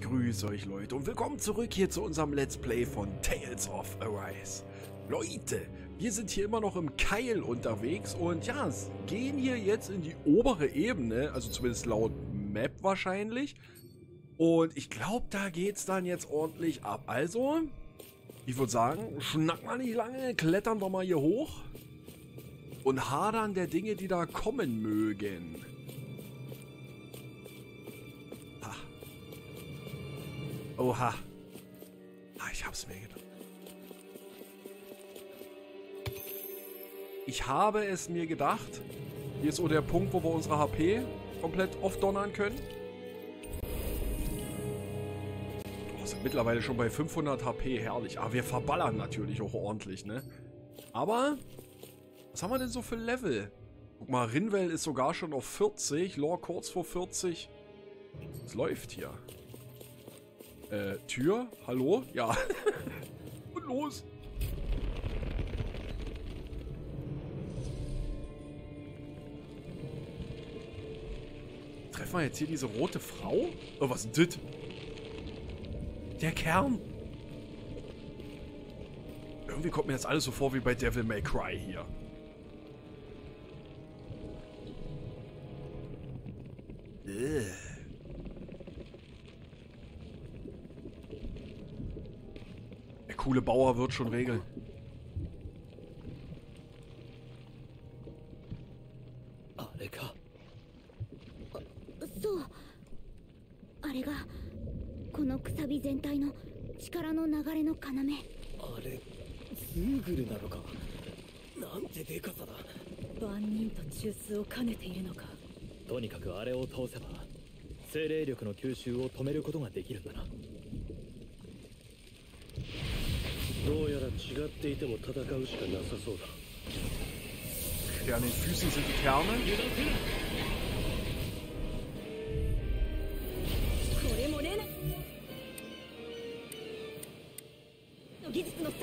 Grüße euch Leute und willkommen zurück hier zu unserem Let's Play von Tales of Arise. Leute, wir sind hier immer noch im Keil unterwegs und ja, gehen hier jetzt in die obere Ebene, also zumindest laut Map wahrscheinlich. Und ich glaube, da geht es dann jetzt ordentlich ab. Also, ich würde sagen, schnack mal nicht lange, klettern wir mal hier hoch und hadern der Dinge, die da kommen mögen. Oha. Ah, ich hab's mir gedacht. Ich habe es mir gedacht. Hier ist so der Punkt, wo wir unsere HP komplett aufdonnern können. Oh, sind mittlerweile schon bei 500 HP. Herrlich. Aber wir verballern natürlich auch ordentlich, ne? Aber, was haben wir denn so für Level? Guck mal, Rinwell ist sogar schon auf 40. Lore kurz vor 40. Es läuft hier. Äh, Tür? Hallo? Ja. Und los. Treffen wir jetzt hier diese rote Frau? Oh, was ist das? Der Kern. Irgendwie kommt mir jetzt alles so vor wie bei Devil May Cry hier. Ugh. か？さだ。万人と中枢を兼ねているのか。とにかくあれを倒せば精霊力の吸収を止めることができるんだなどうやら違っていても戦うしかなさそうだ Ja, an den Füßen sind die Kerne.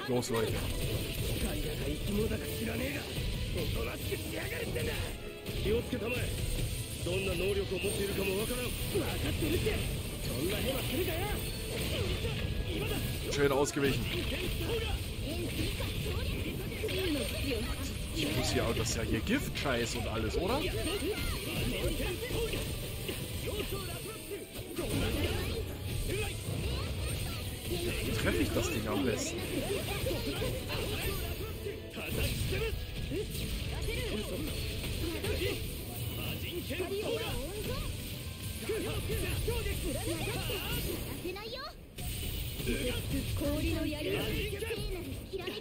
Los, Leute. Schön ausgewichen. Ich muss hier auch, das ist ja hier Giftscheiß und alles, oder? Wie treffe ich das Ding am besten?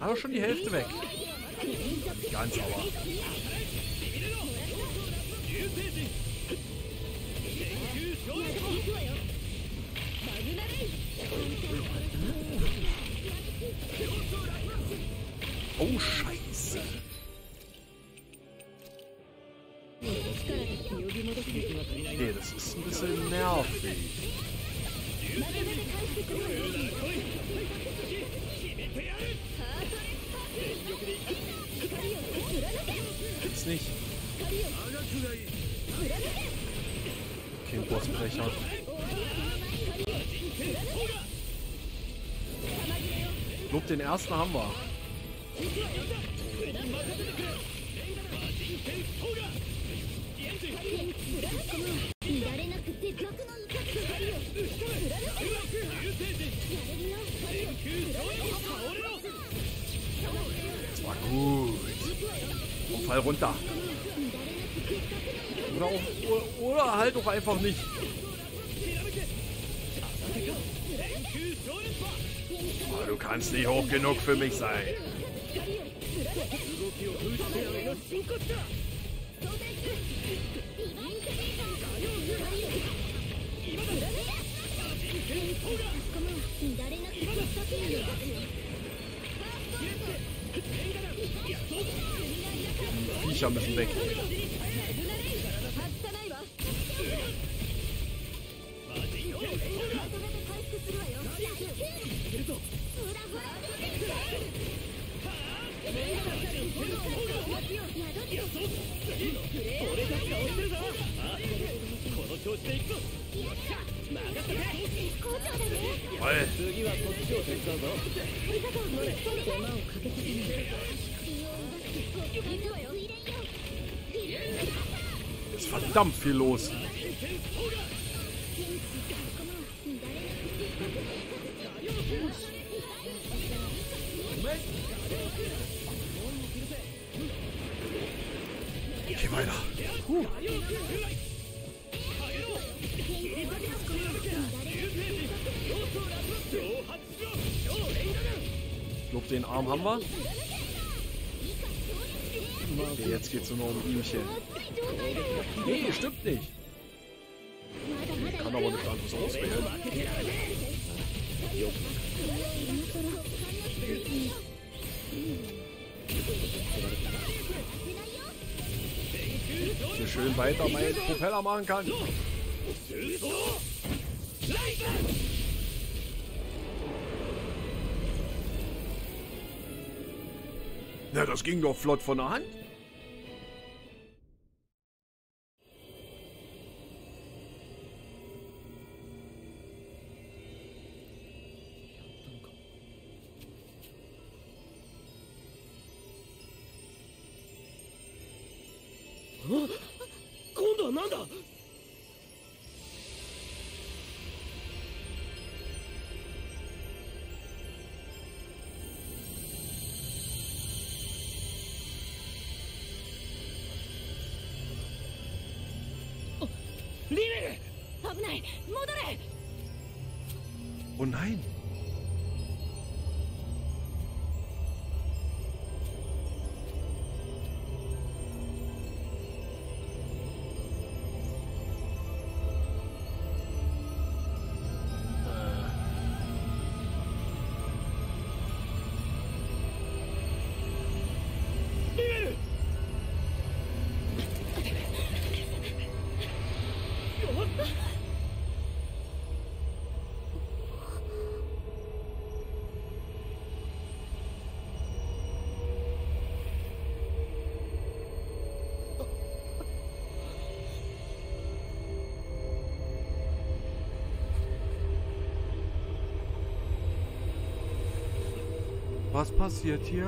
Aber schon die Hälfte weg. Ganz sauber. Oh, Scheiße. Okay, das ist ein bisschen nervig. Gibt's nicht. Okay, Bossbrecher. Lob den ersten haben wir. War gut. Und fall runter. Oder, auch, oder halt doch einfach nicht. Oh, du kannst nicht hoch genug für mich sein. Viecher müssen weg. Verdammt viel los. Geh weiter. Puh. Ich glaube, den Arm haben wir. Okay, jetzt geht's nur noch um ihmchen. Nee, stimmt nicht. Ich kann aber nicht anderes auswählen. Hier schön weiter meinen Propeller machen kann. Na, das ging doch flott von der Hand. Was passiert hier?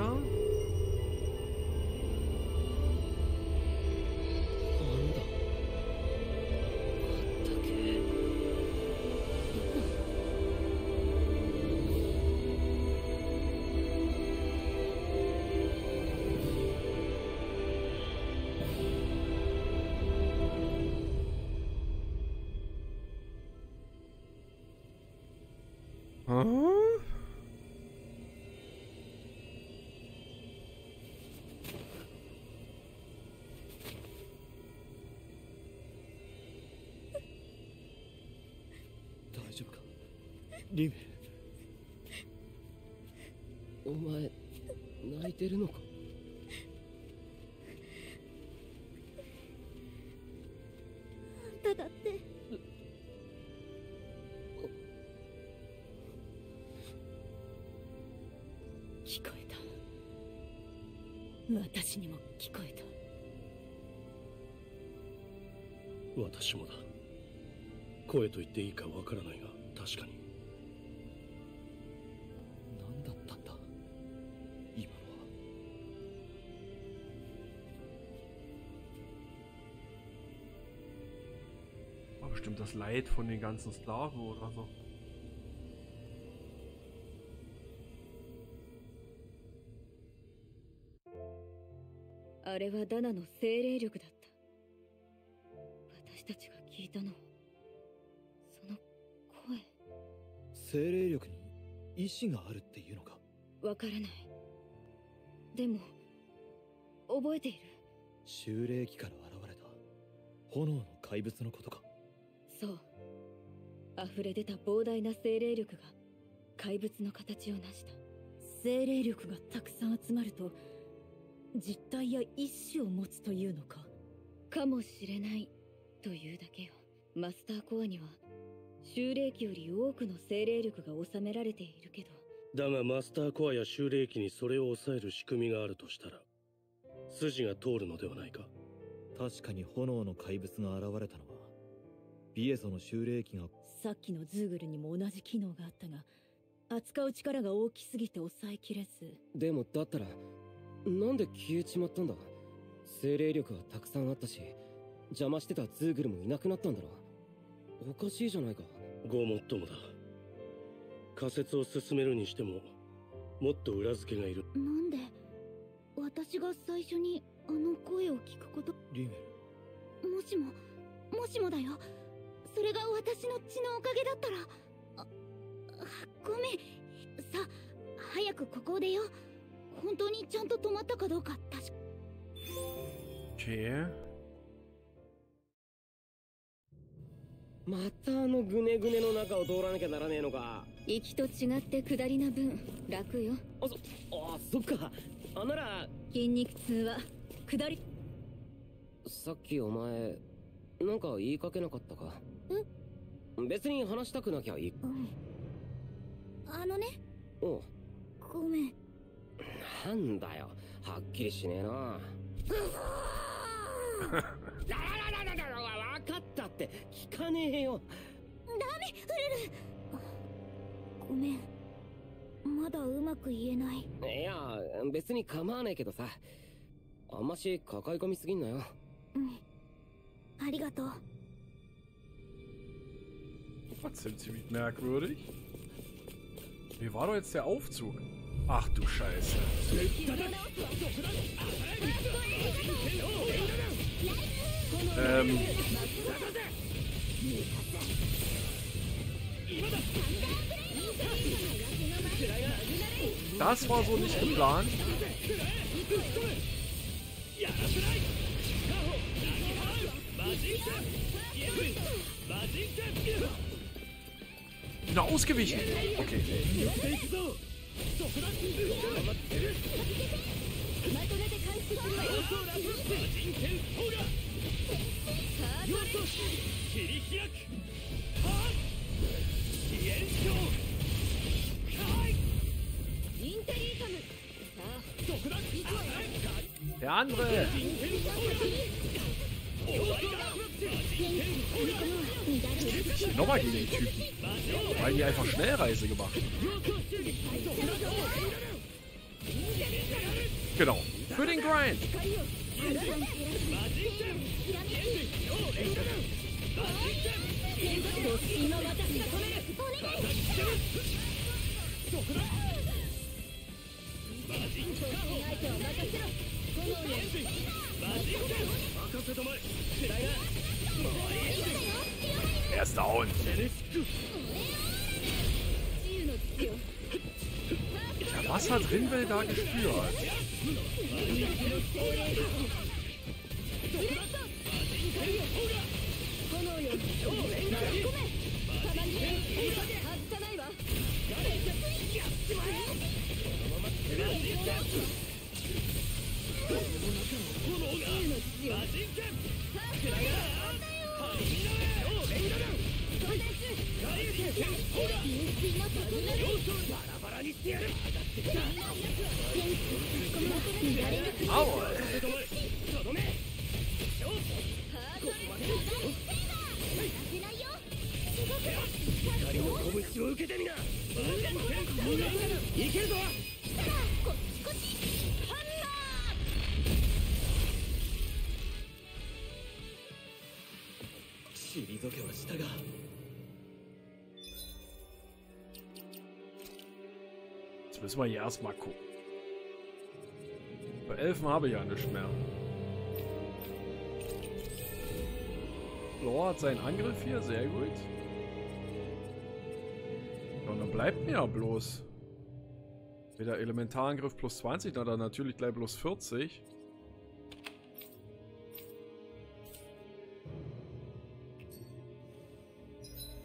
大丈夫か？リメお前泣いてるのか？あんただって。聞こえた。私にも聞こえた。私もだ声と言っていいかわからないが確かに。何だったんだ？今のは。War bestimmt das Leid von den ganzen Sklaven oder so? あれはダナの精霊力だった私たちが聞いたの精霊力に意志があるっていうのか？わからない。でも覚えている。修霊期から現れた。炎の怪物のことか？そう。溢れ出た膨大な精霊力が怪物の形を成した。精霊力がたくさん集まると実体や意志を持つというのか？かもしれないというだけよ。マスターコアには修霊期より多くの精霊力が収められているけど。だがマスターコアや修霊期にそれを抑える仕組みがあるとしたら筋が通るのではないか？確かに炎の怪物が現れたのはビエゾの修霊期がさっきのズーグルにも同じ機能があったが扱う力が大きすぎて抑えきれず。でもだったらなんで消えちまったんだ？精霊力はたくさんあったし邪魔してたズーグルもいなくなったんだろおかしいじゃないか。ごもっともだ。仮説を進めるにしてももっと裏付けがいる。なんで私が最初にあの声を聞くこと？リメもしももしもだよ。それが私の血のおかげだったら。あごめん。さ早くここを出よ。う本当にちゃんと止まったかどうか確か。Okay. またあのグネグネの中を通らなきゃならねえのか。行きと違って下りな分楽よ。あそあそっか。あなら。筋肉痛は下り。さっきお前なんか言いかけなかったか？別に話したくなきゃいい。うん。あのね。おう。ごめん。なんだよ。はっきりしねえな かったって聞かねえよ。Ähm. Das war so nicht geplant. Da ausgewichen. Okay. Der andere. Nochmal gegen den Typen. Weil die einfach Schnellreise gemacht. Genau. Für den Grind. Er ist down. Ja, was hat Rinwell da gespürt? バラバラにしてやる。が退けはしたが Jetzt müssen wir hier erstmal gucken. Elfen habe ich ja nichts mehr. Lore hat seinen Angriff hier, sehr gut. Ja, und dann bleibt mir ja bloß. Wieder Elementarangriff plus 20, na dann natürlich gleich plus 40.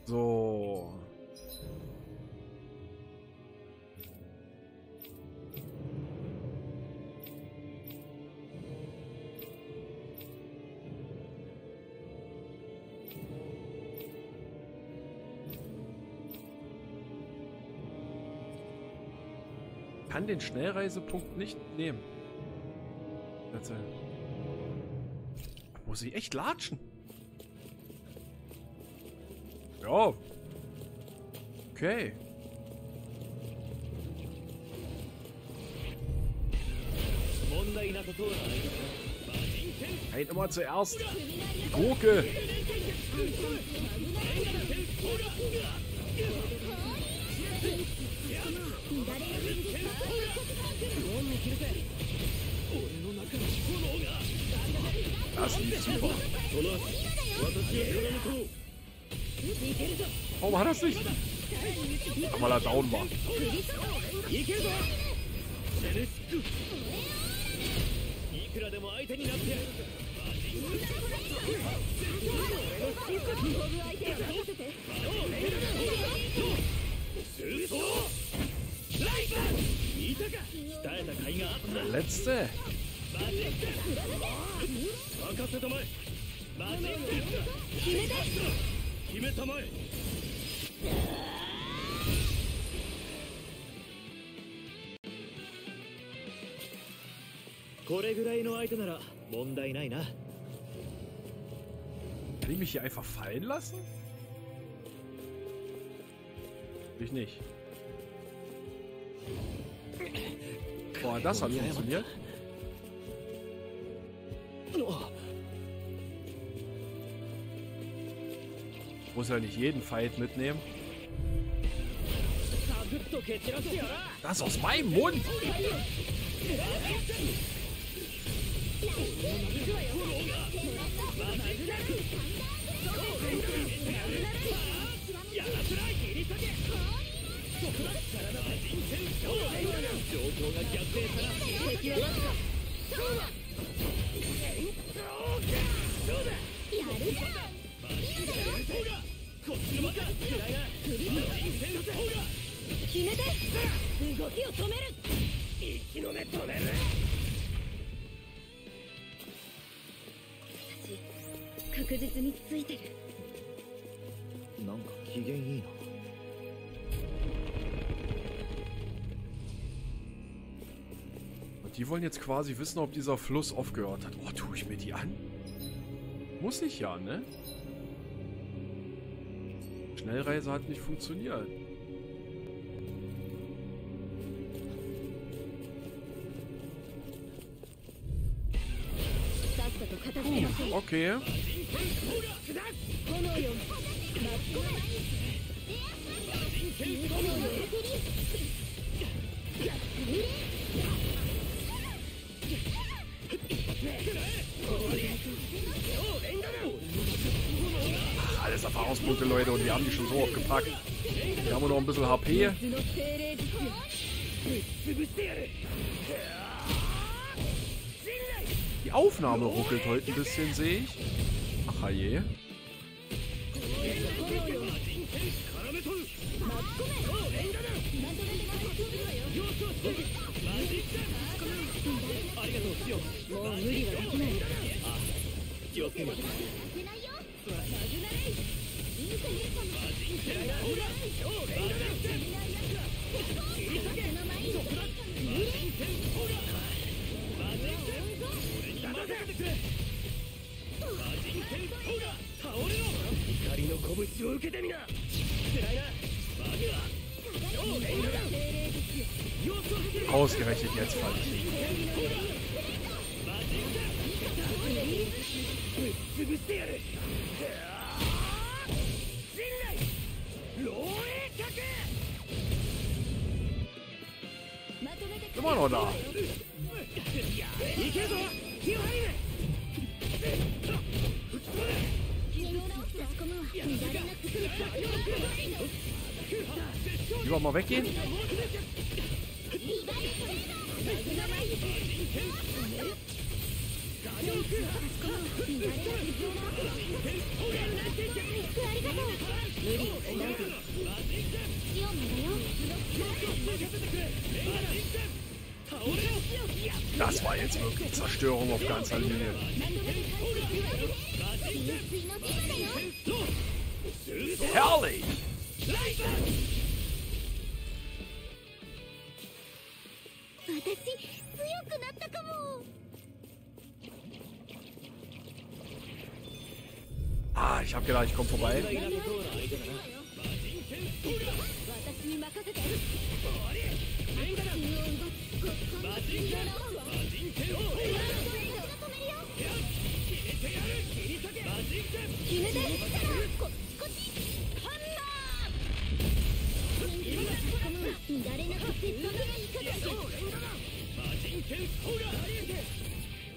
So. Kann den Schnellreisepunkt nicht nehmen. Äh, Muss ich echt latschen? Ja, Okay. Halt immer zuerst. Die Gurke. Warum hat er es nicht? Weil er down war. いくらでも相手になってやる Der letzte. 任せたまえ決めたまえこれぐらいの相手なら問題ないな Kann ich mich hier einfach fallen lassen? Ich nicht. Boah, das hat funktioniert. Muss ja nicht jeden Fight mitnehmen. Das aus meinem Mund! 私確実についてる die wollen jetzt quasi wissen, ob dieser Fluss aufgehört hat. Oh, tue ich mir die an? Muss ich ja, ne? Schnellreise hat nicht funktioniert. Okay. Erfahrungspunkte, Leute, und wir haben die schon so oft gepackt. Wir haben noch ein bisschen HP. Die Aufnahme ruckelt heute ein bisschen, sehe ich. Ach je. 怒りの拳を受けてみな辛いなマグは超レイルだよ Ausgerechnet jetzt falsch. ぶっ潰してやる陣内漏洩客今のだいけぞ気を入れ吹き飛べ You want more Vicky? Das war jetzt wirklich Zerstörung auf ganzer Linie. Herrlich!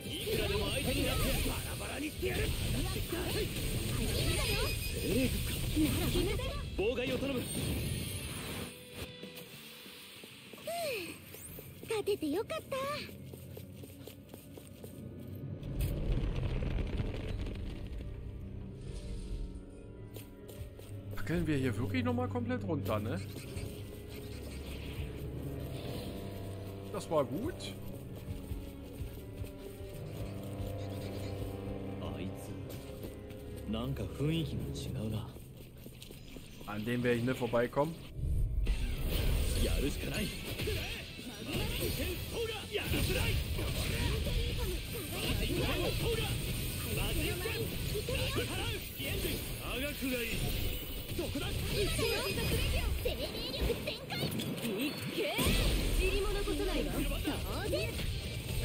いくらでも相 妨害を頼む勝ててよかった Wackeln wir hier wirklich nochmal komplett runter, ne? Das war gut. なんか雰。An dem werde ich nicht vorbeikommen. Ja, das kann ich. どこだ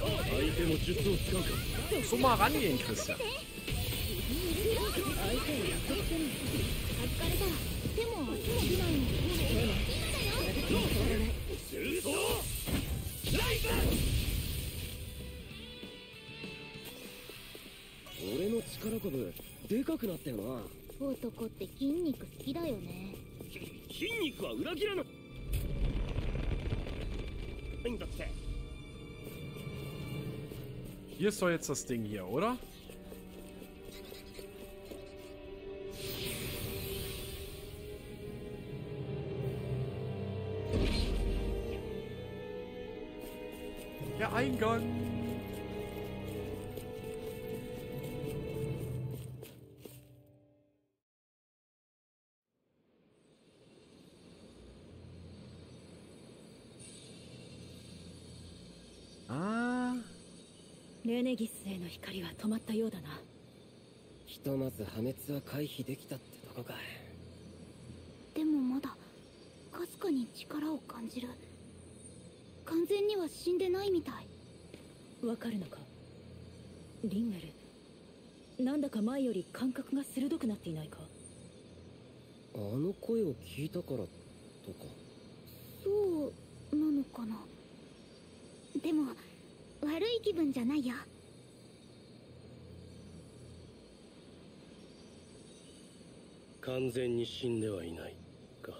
相手の術を使うか。俺の力こぶでかくなったよな男って筋肉好きだよね筋肉は裏切らないんだって Hier ist doch jetzt das Ding hier, oder? Ah. レネギスへの光は止まったようだな。ひとまず破滅は回避できたってとこかでもまだかすかに力を感じる。完全には死んでないみたいわかるのか？リンメルなんだか前より感覚が鋭くなっていないか？あの声を聞いたからとか。そうなのかな？でも悪い気分じゃないよ。完全に死んではいないか。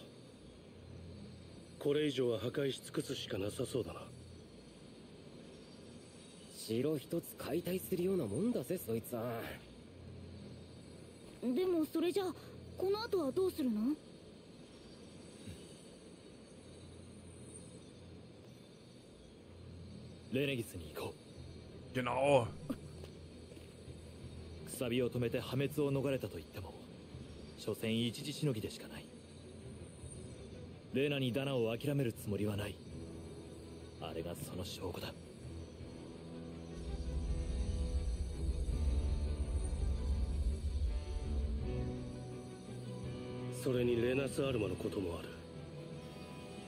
これ以上は破壊し尽くすしかなさそうだな城一つ解体するようなもんだぜそいつは。でもそれじゃあこの後はどうするの？レネギスに行こ Genau. うくさびを止めて破滅を逃れたと言っても所詮一時しのぎでしかない。レナにダナを諦めるつもりはない。あれがその証拠だそれにレナス・アルマのこともある。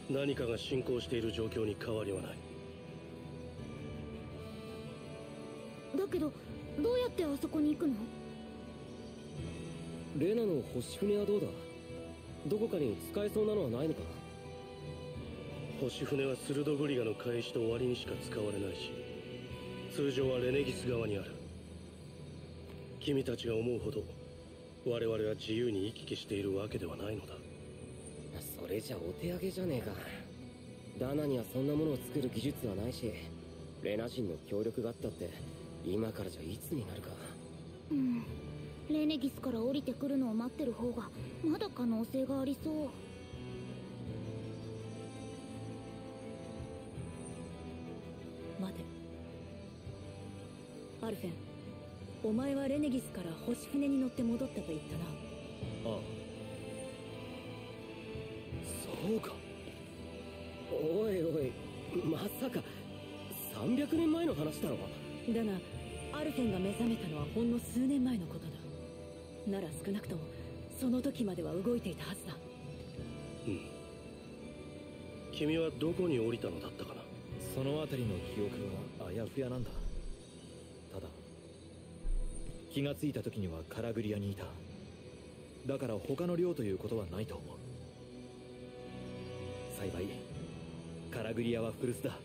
何かが進行している状況に変わりはない。だけどどうやってあそこに行くの？レナの星船はどうだ？どこかに使えそうなのはないのか星船はスルドブリガの返しと終わりにしか使われないし通常はレネギス側にある。君たちが思うほど我々は自由に行き来しているわけではないのだ。それじゃお手上げじゃねえか。ダナにはそんなものを作る技術はないしレナ人の協力があったって今からじゃいつになるか。うん。レネギスから降りてくるのを待ってる方がまだ可能性がありそう。待て。アルフェンお前はレネギスから星船に乗って戻ったと言ったな。ああ。そうか。おいおいまさか300年前の話だろだがアルフェンが目覚めたのはほんの数年前のことだ。なら少なくともその時までは動いていたはずだ。君はどこに降りたのだったかな。その辺りの記憶はあやふやなんだ気がついた時にはカラグリアにいた。だから他の寮ということはないと思う。幸いカラグリアは古巣だ。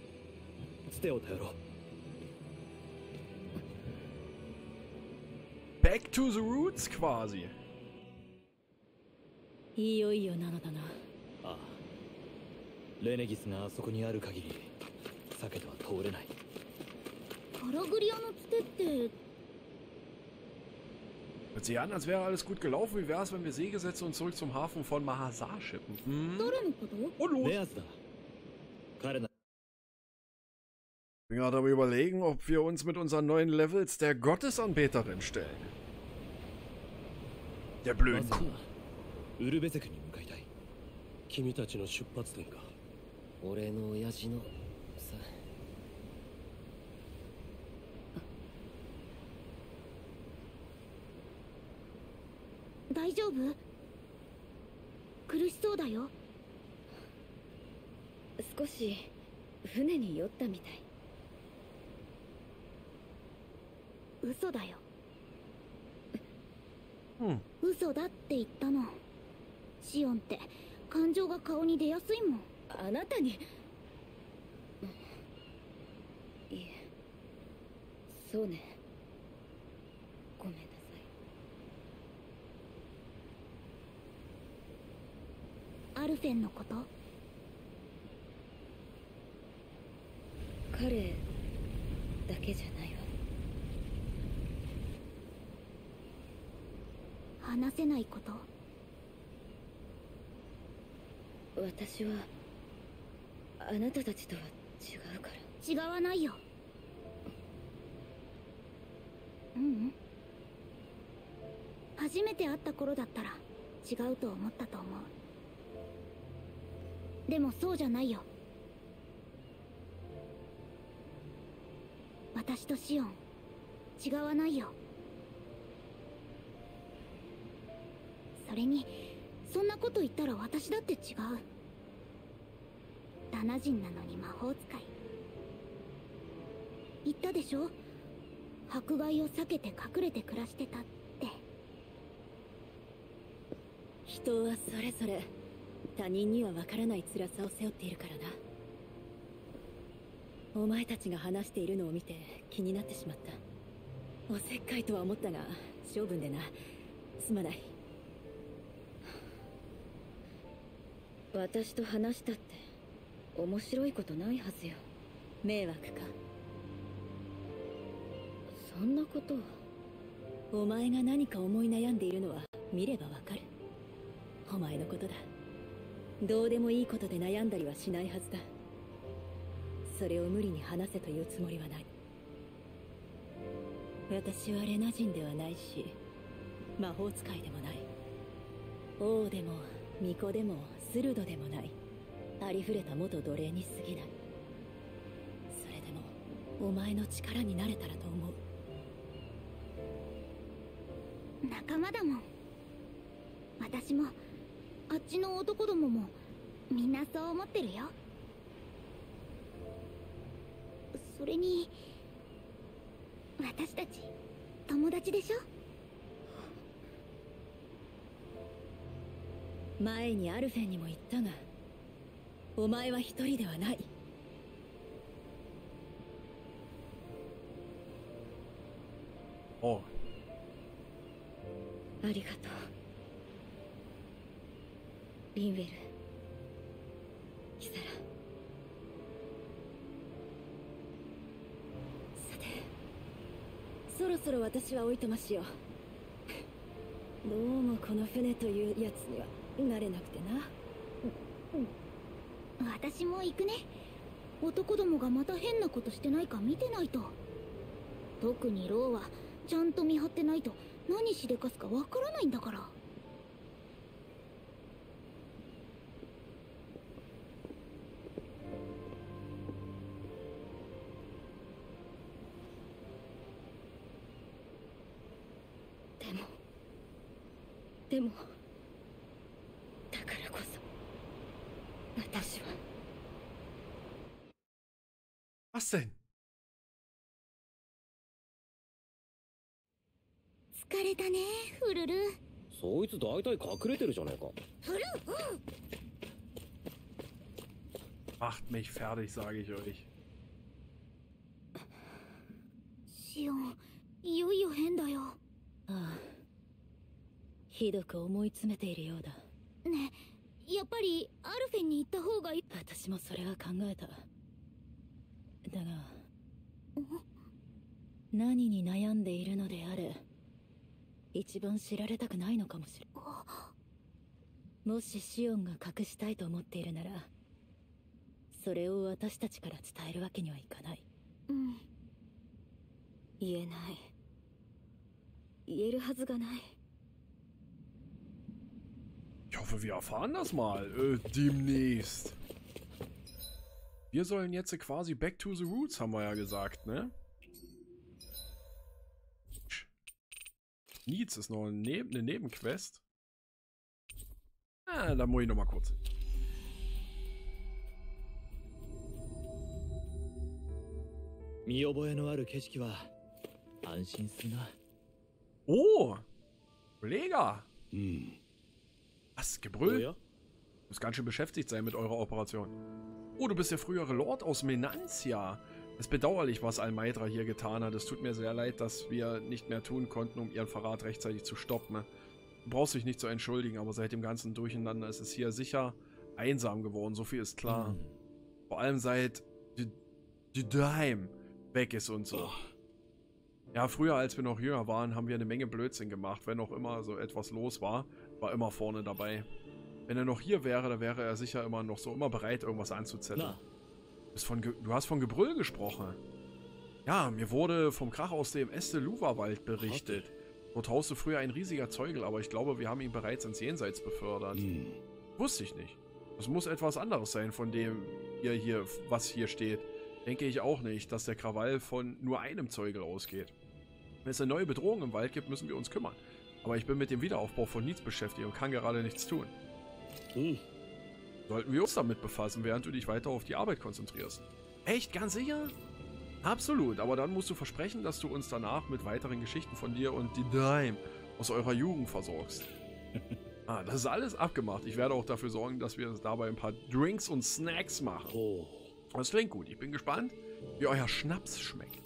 つてを頼ろう。Back to the roots quasi. いよいよなのだな。ああ。レネギスがあそこにある限り避けては通れない。カラグリアのつてって Hört sich an, als wäre alles gut gelaufen. Wie wäre es, wenn wir Seegesetze und zurück zum Hafen von Mahasar schippen? Hm? 誰のこと Und los. メアーズだ彼な Ich bin gerade am überlegen, ob wir uns mit unseren neuen Levels der Gottesanbeterin stellen. Der ま blöden ずは Kuh. ウルベゼクに向かいたい君たちの出発点か俺の親父の 大丈夫？苦しそうだよ。少し船に酔ったみたい。嘘だよ。Hm. 嘘だって言ったの。シオンって。感情が顔に出やすいもん。あなたに。いえ。そうねごめんなさいアルフェンのこと？彼だけじゃないわ。話せないこと？私はあなたたちとは違うから。違わないよ。ううん。初めて会った頃だったら違うと思ったと思うでもそうじゃないよ。私とシオン。違わないよ。それにそんなこと言ったら私だって違う。ダナ人なのに魔法使い。言ったでしょ？迫害を避けて隠れて暮らしてたって。人はそれぞれ他人には分からない辛さを背負っているからな。お前たちが話しているのを見て気になってしまった。おせっかいとは思ったが性分でな。すまない。私と話したって面白いことないはずよ。迷惑か。そんなこと。はお前が何か思い悩んでいるのは見ればわかる。お前のことだ。どうでもいいことで悩んだりはしないはずだ。それを無理に話せというつもりはない。私はレナ人ではないし魔法使いでもない。王でも巫女でもスルドでもない。ありふれた元奴隷に過ぎない。それでもお前の力になれたらと思う。仲間だもん。私もあっちの男どももみんなそう思ってるよ。それに私たち友達でしょ？前にアルフェンにも言ったがお前は一人ではない。おうありがとうリンウェル。キサラさてそろそろ私はおいとましよう。どうもこの船というやつには慣れなくてな。私も行くね。男どもがまた変なことしてないか見てないと。特にローはちゃんと見張ってないと何しでかすかわからないんだから。大体隠れてるじゃねえか。Macht mich fertig, sage ich euch. シオンいよいよ変だよああひどく思い詰めているようだねえやっぱりアルフェンに行った方がいい私もそれは考えただが何に悩んでいるのであれ一番知られたくないのかもしれんもしシオンが隠したいと思っているならそれを私たちから伝えるわけにはいかないうん言えない言えるはずがない Ich hoffe, wir erfahren das mal äh, demnächst. Wir sollen jetzt quasi back to the roots, haben wir ja gesagt, ne? Needs ist noch eine, Neb eine Nebenquest. Ah, da muss ich noch mal kurz hin. Oh! Kollege! Hm. Was? Gebrüll? Ja? Du musst ganz schön beschäftigt sein mit eurer Operation. Oh, du bist der frühere Lord aus Menantia. Es ist bedauerlich, was Almeidra hier getan hat. Es tut mir sehr leid, dass wir nicht mehr tun konnten, um ihren Verrat rechtzeitig zu stoppen. Du brauchst dich nicht zu entschuldigen, aber seit dem ganzen Durcheinander ist es hier sicher einsam geworden. So viel ist klar. Hm. Vor allem seit die, Daheim weg ist und so. Ja, früher, als wir noch jünger waren, haben wir eine Menge Blödsinn gemacht. Wenn auch immer so etwas los war, war immer vorne dabei. Wenn er noch hier wäre, dann wäre er sicher immer noch so immer bereit, irgendwas anzuzetteln. Na, Du, hast von Gebrüll gesprochen. Ja, mir wurde vom Krach aus dem Este Luva-Wald berichtet. Dort hauste früher ein riesiger Zeugel, aber ich glaube, wir haben ihn bereits ins Jenseits befördert. Hm. Wusste ich nicht. Das muss etwas anderes sein, von dem ihr hier, was hier steht. Denke ich auch nicht, dass der Krawall von nur einem Zeugel ausgeht. Wenn es eine neue Bedrohung im Wald gibt, müssen wir uns kümmern. Aber ich bin mit dem Wiederaufbau von Needs beschäftigt und kann gerade nichts tun. Hm. Sollten wir uns damit befassen, während du dich weiter auf die Arbeit konzentrierst. Echt, ganz sicher? Absolut, aber dann musst du versprechen, dass du uns danach mit weiteren Geschichten von dir und die Dime aus eurer Jugend versorgst. ah, das ist alles abgemacht. Ich werde auch dafür sorgen, dass wir uns dabei ein paar Drinks und Snacks machen. Oh. Das klingt gut. Ich bin gespannt, wie euer Schnaps schmeckt.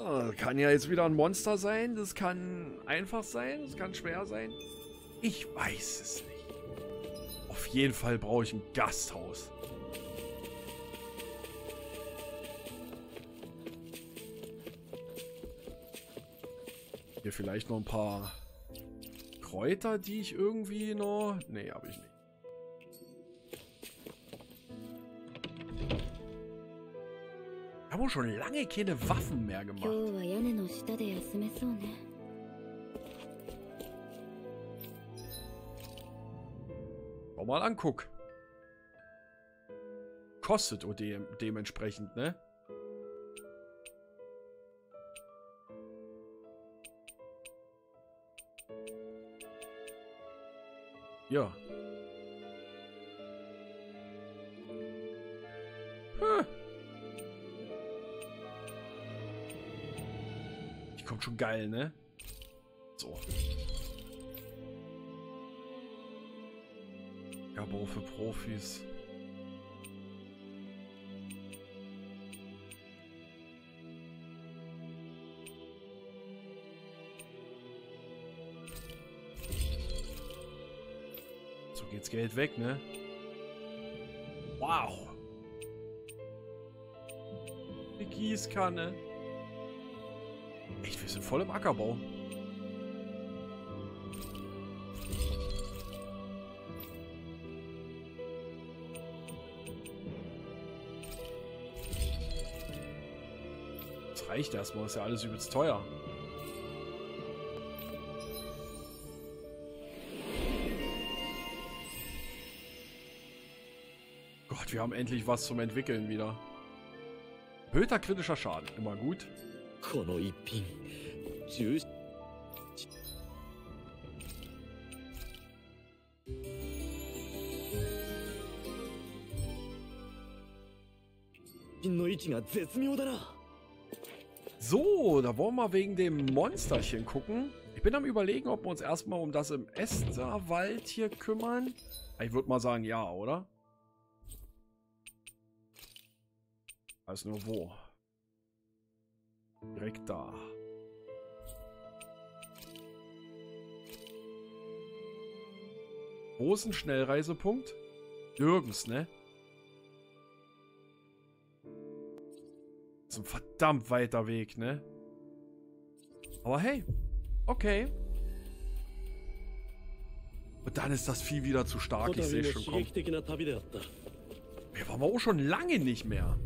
Ah, kann ja jetzt wieder ein Monster sein. Das kann einfach sein. Das kann schwer sein. Ich weiß es nicht. Auf jeden Fall brauche ich ein Gasthaus. Hier vielleicht noch ein paar Kräuter, die ich irgendwie noch... Nee, habe ich nicht. Haben auch schon lange keine Waffen mehr gemacht. doch mal anguck. Kostet und de dementsprechend, ne? Ja. Hm. Die kommt schon geil, ne? Für Profis. So geht's Geld weg, ne? Wow. Die Gießkanne. Echt, wir sind voll im Ackerbau. Reicht erstmal, ist ja alles übelst teuer. Gott, wir haben endlich was zum Entwickeln wieder. Erhöhter kritischer Schaden, immer gut. So, da wollen wir wegen dem Monsterchen gucken. Ich bin am überlegen, ob wir uns erstmal um das im Esterwald hier kümmern. Ich würde mal sagen, ja, oder? Weiß nur wo. Direkt da. Wo ist ein Schnellreisepunkt? Nirgends, ne? Ist ein verdammt weiter Weg, ne? Aber hey, okay. Und dann ist das Vieh wieder zu stark, ich sehe schon kommen. Wir waren auch schon lange nicht mehr.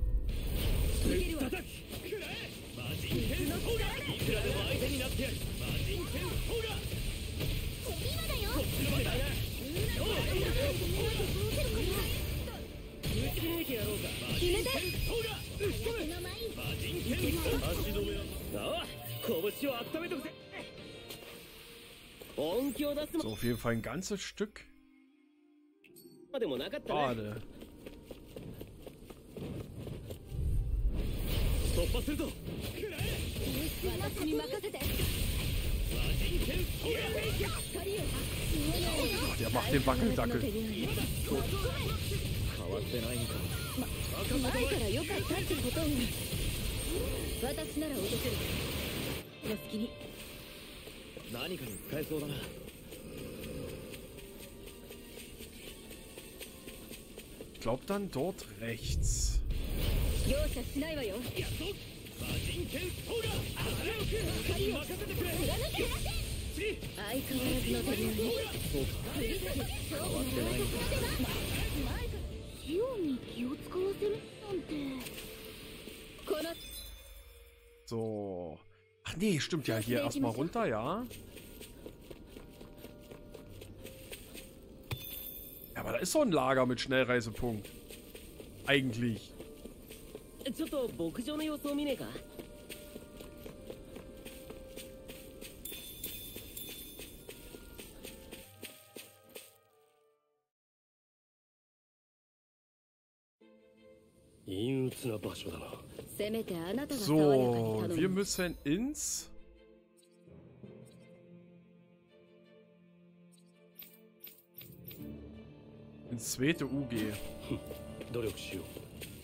So, auf jeden Fall ein ganzes Stück. Schade. 突破するぞ私に任せて Der macht den Wackeldackel. 前か。ら良かったってこと私なら落とせるお好きに何かに使えそうだな。Ich glaube dann dort rechts. 容赦しないわよ相変わらずの手順ねそうか変わってないんだジオンに気を使わせるなんてこの So. Ach nee, stimmt ja. Hier erstmal runter, ja. Ja, aber da ist so ein Lager mit Schnellreisepunkt. Eigentlich. ちょっと牧場の様子を見ねえか So, wir müssen ins... ins zweite UG.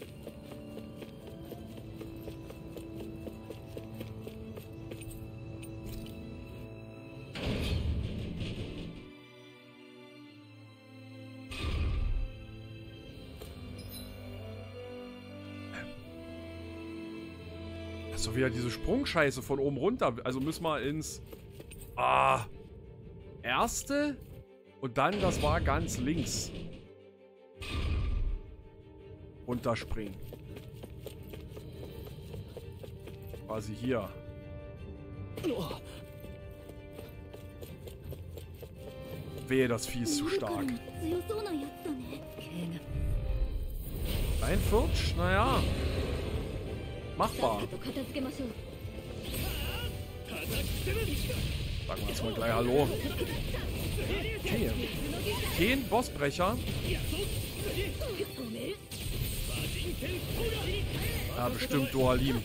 doch wieder diese Sprungscheiße von oben runter. Also müssen wir ins... Ah. Erste. Und dann, das war ganz links. Runterspringen. Quasi hier. Wehe, das Vieh ist zu stark. Dein Furch? Naja. Machbar. Sagen wir jetzt mal gleich Hallo. Okay. Den Bossbrecher. Ja, bestimmt Dohalim.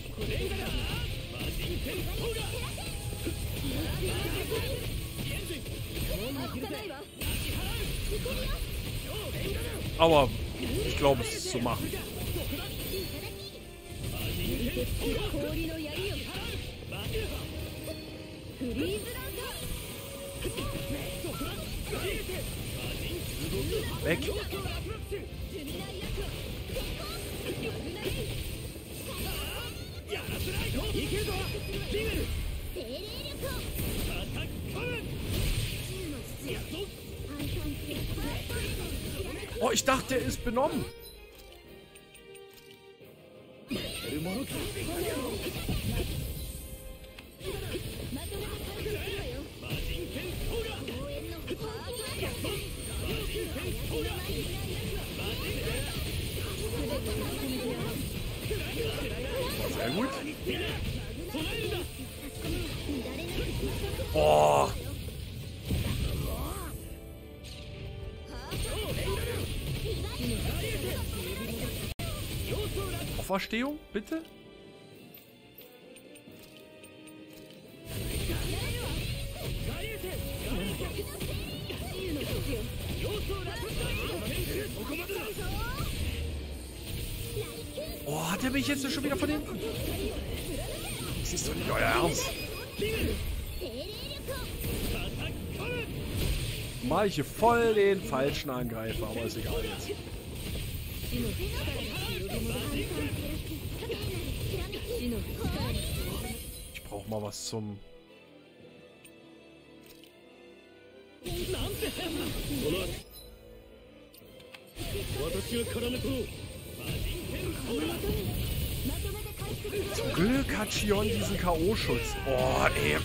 Aber ich glaube, es ist zu machen. Weg. Oh, ich dachte, er ist benommen. Sehr gut. Oh. Auferstehung, bitte? Oh, hat er mich jetzt schon wieder von hinten? Das ist doch nicht euer Ernst. Mal ich hier voll den falschen Angreifer, aber ist egal jetzt. Ich brauch mal was zum... Zum Glück hat Shion diesen K.O.-Schutz. Oh, ey.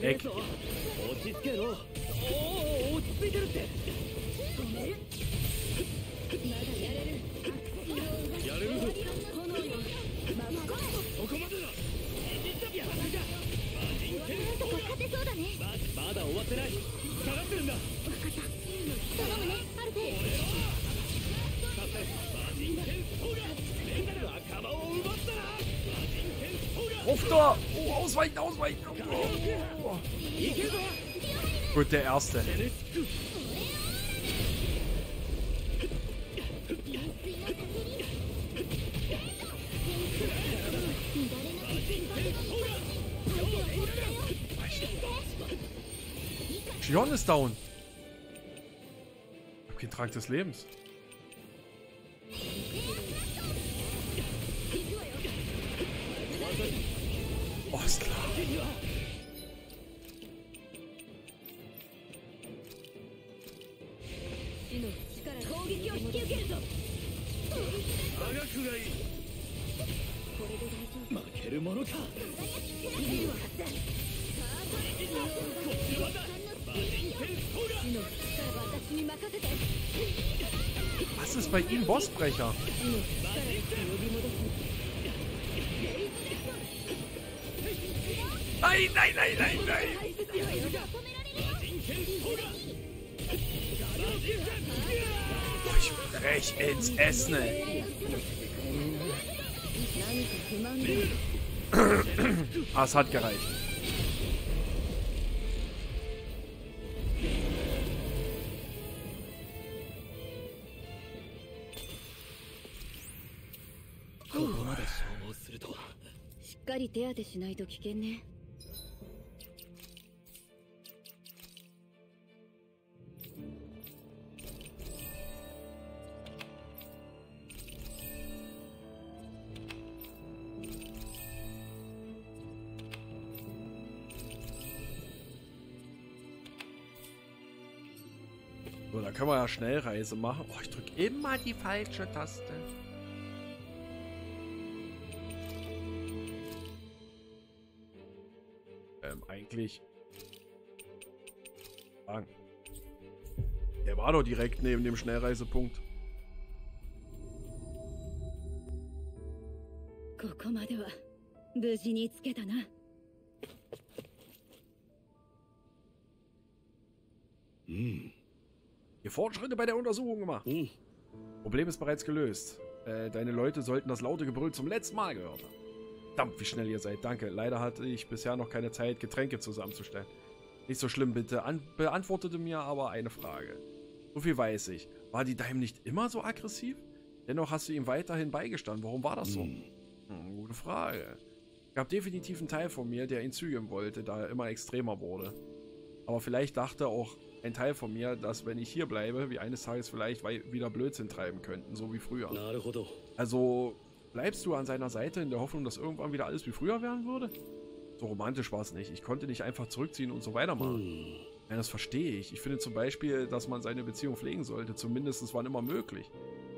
べる。ぞ落ち着けろおお落ち着いてる。ってごめんまだやれる。やれる。ぞよまここまでだななんとか勝てそうだねままだ終わってない下がってる。んだ分かった頼むねアルテ俺はさメル赤魔を Auf da! Oh, ausweichen, ausweichen! Oh. Gut, der Erste. Shion ist down. Hab keinen Trank des Lebens. Schwächer. Nein, nein, nein, nein, nein. Boah, ich brech ins Essen. ah, es hat gereicht. り手当てしないと危険ね So, da können wir ja Schnellreise machen. Oh, ich drücke immer die falsche Taste. Ähm, eigentlich... Sagen. Der war doch direkt neben dem Schnellreisepunkt. ここまでは無事につけたな Hier Fortschritte bei der Untersuchung gemacht. Hm. Problem ist bereits gelöst. Äh, deine Leute sollten das laute Gebrüll zum letzten Mal gehört haben. Verdammt, wie schnell ihr seid. Danke. Leider hatte ich bisher noch keine Zeit, Getränke zusammenzustellen. Nicht so schlimm, bitte. An beantwortete mir aber eine Frage. So viel weiß ich. War die Daim nicht immer so aggressiv? Dennoch hast du ihm weiterhin beigestanden. Warum war das so? Hm. Hm, gute Frage. Gab definitiv einen Teil von mir, der ihn zügeln wollte, da er immer extremer wurde. Aber vielleicht dachte auch ein Teil von mir, dass wenn ich hier bleibe, wir eines Tages vielleicht wieder Blödsinn treiben könnten, so wie früher. Also bleibst du an seiner Seite in der Hoffnung, dass irgendwann wieder alles wie früher werden würde? So romantisch war es nicht. Ich konnte nicht einfach zurückziehen und so weitermachen. Hm. Ja, das verstehe ich. Ich finde zum Beispiel, dass man seine Beziehung pflegen sollte, zumindest wann immer möglich.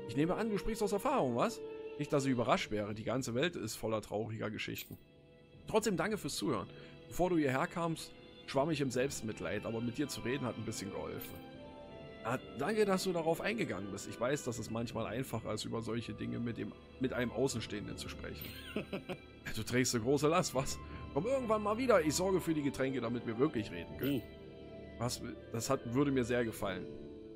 Ich nehme an, du sprichst aus Erfahrung, was? Nicht, dass ich überrascht wäre. Die ganze Welt ist voller trauriger Geschichten. Trotzdem danke fürs Zuhören. Bevor du hierher kamst, schwamm ich im Selbstmitleid, aber mit dir zu reden hat ein bisschen geholfen. Ja, danke, dass du darauf eingegangen bist. Ich weiß, dass es manchmal einfacher ist, über solche Dinge mit, dem, mit einem Außenstehenden zu sprechen. Du trägst eine große Last, was? Komm irgendwann mal wieder. Ich sorge für die Getränke, damit wir wirklich reden können. Mhm. Was, das hat, würde mir sehr gefallen.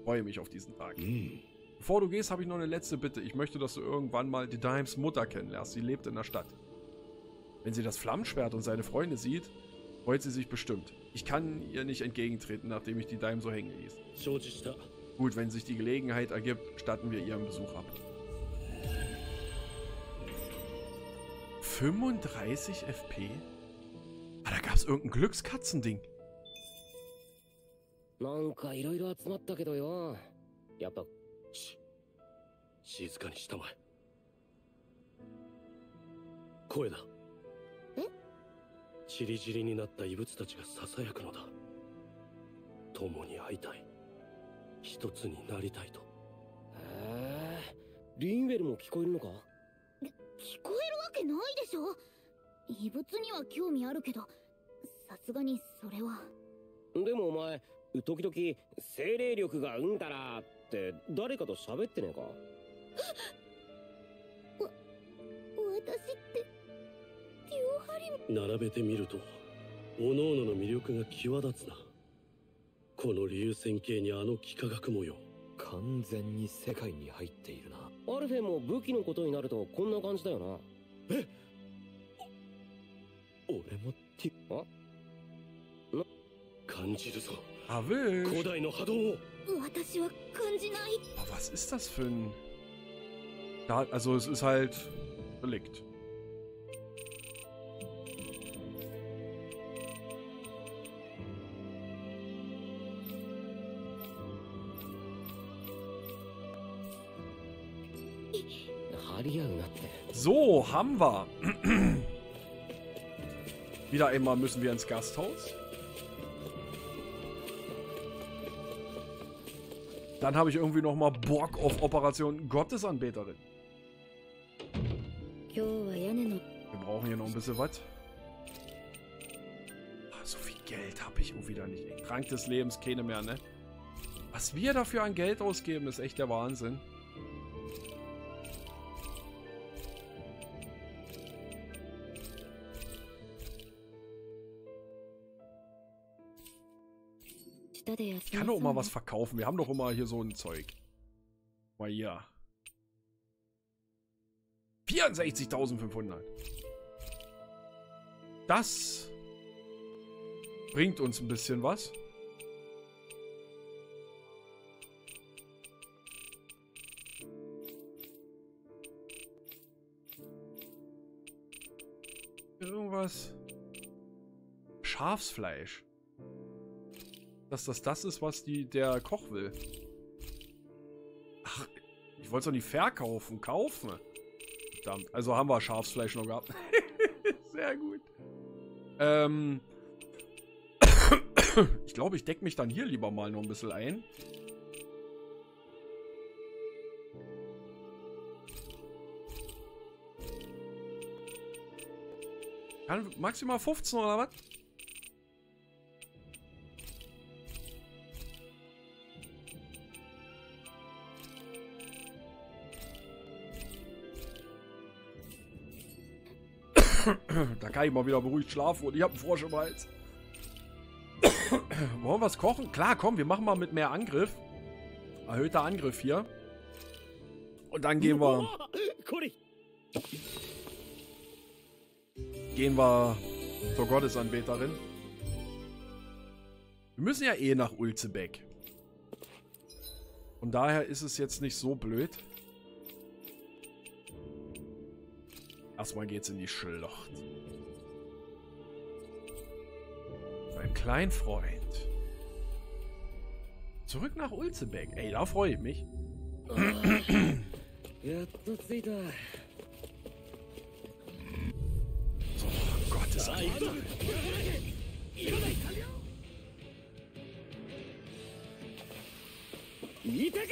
Freue mich auf diesen Tag. Mhm. Bevor du gehst, habe ich noch eine letzte Bitte. Ich möchte, dass du irgendwann mal die Dimes Mutter kennenlernst. Sie lebt in der Stadt. Wenn sie das Flammenschwert und seine Freunde sieht, Freut sie sich bestimmt. Ich kann ihr nicht entgegentreten, nachdem ich die Dime so hängen ließ. Gut, wenn sich die Gelegenheit ergibt, statten wir ihren Besuch ab. 35 FP? Ah, da gab's irgendein Glückskatzending. Koida. チリチリになった異物たちが囁くのだ。共に会いたい。一つになりたいと。へえリンウェルも聞こえるのか？聞こえるわけないでしょ異物には興味あるけどさすがにそれはでもお前時々精霊力がうんたらって誰かと喋ってねえか？私ってデュオハリ並べてみると、各々の魅力が際立つな。この流線形にあの幾何学模様。完全に世界に入っているなアルフェンも武器のことになるとこんな感じだよな俺もティ感じるぞ。Erwischt. 古代の波動を。私は感じない Aber was ist das für ein... Also es ist halt Relikt. So, haben wir. Wieder einmal müssen wir ins Gasthaus. Dann habe ich irgendwie noch mal Bock auf Operation Gottesanbeterin. Wir brauchen hier noch ein bisschen was. Ah, so viel Geld habe ich irgendwie wieder nicht. Krank des Lebens, keine mehr, ne? Was wir dafür an Geld ausgeben, ist echt der Wahnsinn. Kann doch mal was verkaufen. Wir haben doch immer hier so ein Zeug. Mal hier. 64.500. Das bringt uns ein bisschen was. Irgendwas. Schafsfleisch. Dass das das ist, was die, der Koch will. Ach, ich wollte es doch nicht verkaufen. Kaufen. Verdammt. Also haben wir Schafsfleisch noch gehabt. Sehr gut. Ähm. Ich glaube, ich decke mich dann hier lieber mal noch ein bisschen ein. Kann maximal 15 oder was? da kann ich mal wieder beruhigt schlafen und ich habe einen Frosch im Hals. Wollen wir was kochen? Klar, komm, wir machen mal mit mehr Angriff. Erhöhter Angriff hier. Und dann gehen wir, gehen wir zur Gottesanbeterin. Wir müssen ja eh nach Ulzebeck. Von daher ist es jetzt nicht so blöd. Erstmal geht's in die Schlucht. Mein Kleinfreund. Zurück nach Ulzebeck. Ey, da freue ich mich. やっと着いた So, Gottesanbeterin. 見たか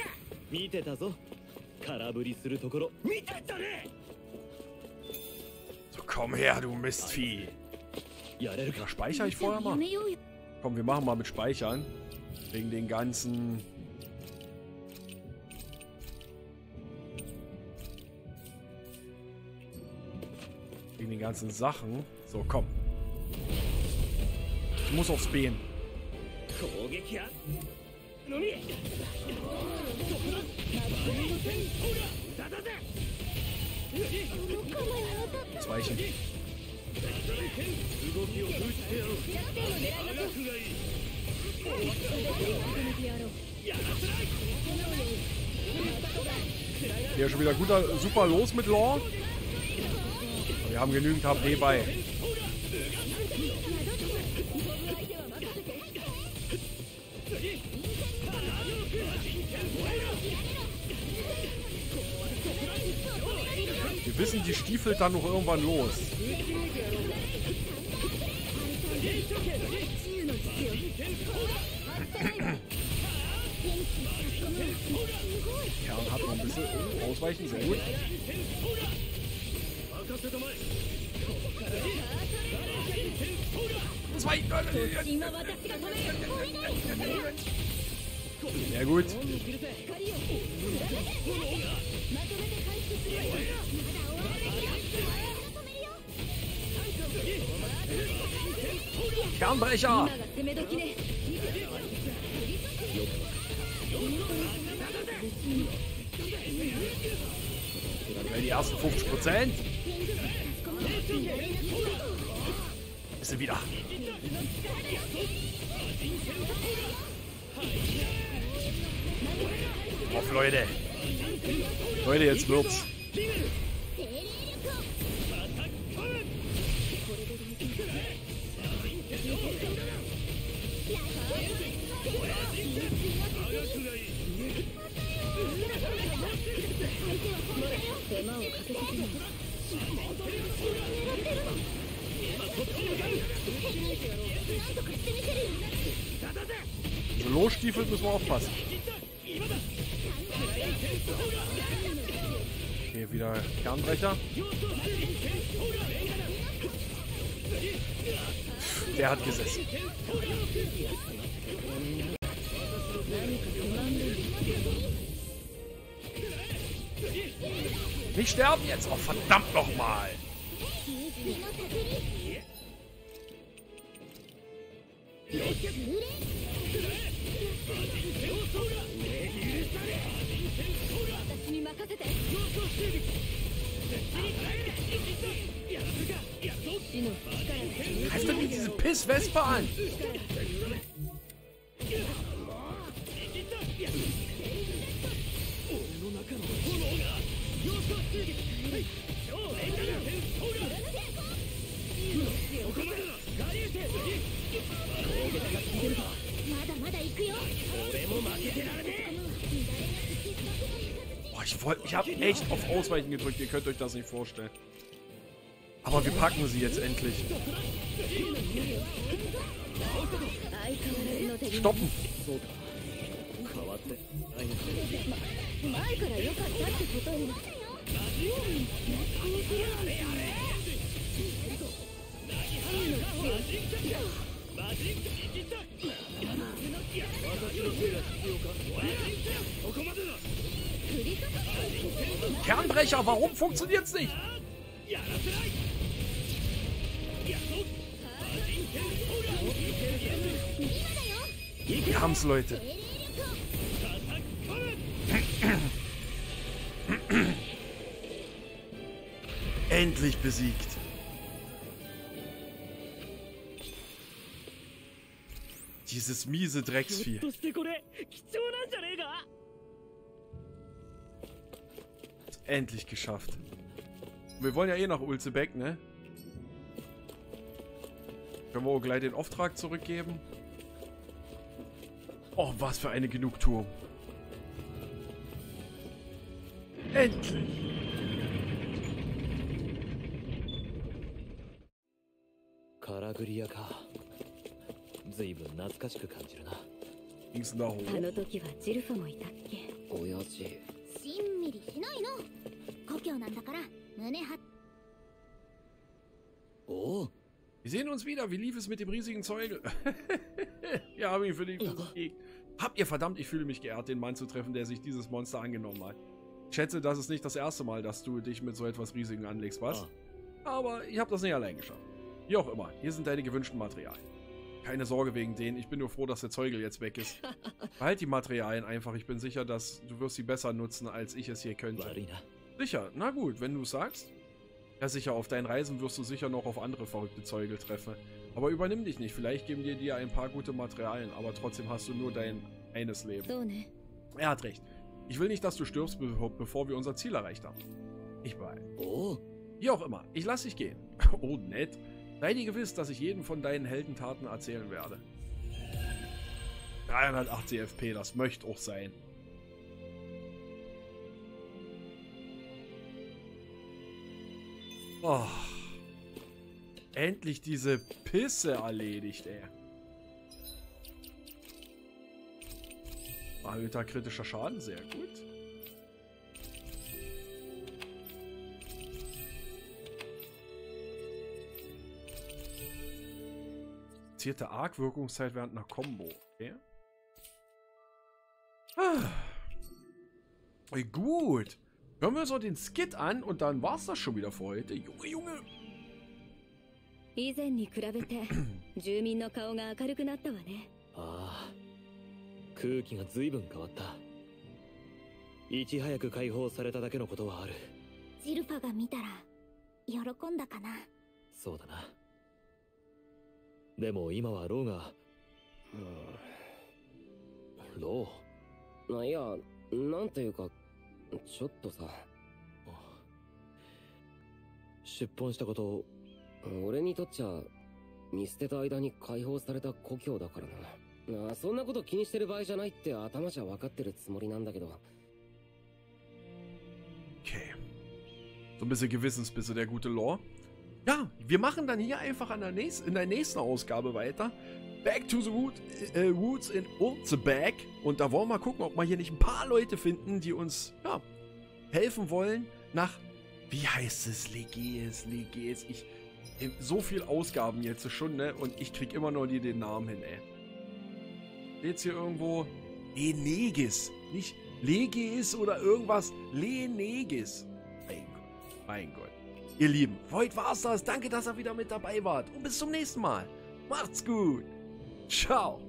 見てたぞ空振りするところ見たったね So, Komm her, du Mistvieh. Ja, da speichere ich vorher mal. Komm, wir machen mal mit Speichern. Wegen den ganzen... Wegen den ganzen Sachen. So, komm. Ich muss aufs Bein. Zweichen. Hier schon wieder guter, super los mit Law. Wir haben genügend HP bei. Wir wissen, die Stiefel dann noch irgendwann los. Kern hat noch ein bisschen oh, ausweichen, sehr gut. Zwei. Sehr gut. Kernbrecher! Die ersten 50 Prozent. Ist sie wieder. Auf Leute. Leute, jetzt wird's. Losstiefelt müssen wir aufpassen. Okay, wieder Kernbrecher. Der hat gesessen. Nicht sterben jetzt! Oh, verdammt nochmal! 私 Greif doch nicht diese Piss-Vespa an! Oh, ich wollte, ich habe genau. echt auf Ausweichen gedrückt. Ihr könnt euch das nicht vorstellen. Aber wir packen sie jetzt endlich. Stoppen! Kernbrecher, warum funktioniert's nicht? Wir haben's, Leute. Endlich besiegt. Dieses miese Drecksvieh. Endlich geschafft. Wir wollen ja eh nach Ulzebeck, ne? Können wir auch gleich den Auftrag zurückgeben? Oh, was für eine Genugtuung. Endlich! カラグリアか随分懐かしく感じるな Ging's denn da hoch? あの時はジルファもいたっけ親父し んみりしないの故郷なんだから胸張っおう Wir sehen uns wieder. Wie lief es mit dem riesigen Zeug? Wir haben ihn für die besiegt. Habt ihr verdammt, ich fühle mich geehrt, den Mann zu treffen, der sich dieses Monster angenommen hat. Ich schätze, das ist nicht das erste Mal, dass du dich mit so etwas Riesigem anlegst, was? Aber ich habe das nicht allein geschafft. Wie auch immer, hier sind deine gewünschten Materialien. Keine Sorge wegen denen, ich bin nur froh, dass der Zeugel jetzt weg ist. Behalt die Materialien einfach, ich bin sicher, dass du wirst sie besser nutzen, als ich es hier könnte. Marina. Sicher, na gut, wenn du sagst. Ja sicher, auf deinen Reisen wirst du sicher noch auf andere verrückte Zeugel treffen. Aber übernimm dich nicht, vielleicht geben dir dir ein paar gute Materialien, aber trotzdem hast du nur dein eines Leben. So, ne? Er hat recht. Ich will nicht, dass du stirbst, be bevor wir unser Ziel erreicht haben. Ich bei. Oh. Wie auch immer, ich lass dich gehen. oh, nett. Sei dir gewiss, dass ich jeden von deinen Heldentaten erzählen werde. 380 FP, das möchte auch sein. Oh. Endlich diese Pisse erledigt, ey. Erhöhter kritischer Schaden, sehr gut. Reduzierte Arc-Wirkungszeit während einer Combo. Okay. Ah. Ey, gut. Hören wir uns noch den Skit an und dann war's das schon wieder für heute. Junge, Junge. 以前に比べて住民の顔が明るくなったわねああ空気が随分変わったいち早く解放されただけのことはあるジルファが見たら喜んだかなそうだな でも今はローが。ロあいやなんていうかちょっとさ。ー出奔したこと。俺にとっちゃ見捨てた間に解放された故郷だからなあそんなこと気にしてる場合じゃないって頭じゃ分かってるつもりなんだけど。Okay. So ein bisschen Gewissensbisse, der gute Lore? Ja, wir machen dann hier einfach der nächsten, in der nächsten Ausgabe weiter. Back to the root, äh, Roots in Urzebag. Und da wollen wir mal gucken, ob wir hier nicht ein paar Leute finden, die uns, ja, helfen wollen nach, wie heißt es, Legees, Legees. Ich, äh, so viel Ausgaben jetzt schon, ne? Und ich krieg immer noch nie den Namen hin, ey. Jetzt hier irgendwo Lenegis. Nicht Legis oder irgendwas. Lenegis. Mein Gott. Mein Gott. Ihr Lieben, für heute war's das. Danke, dass ihr wieder mit dabei wart. Und bis zum nächsten Mal. Macht's gut. Ciao.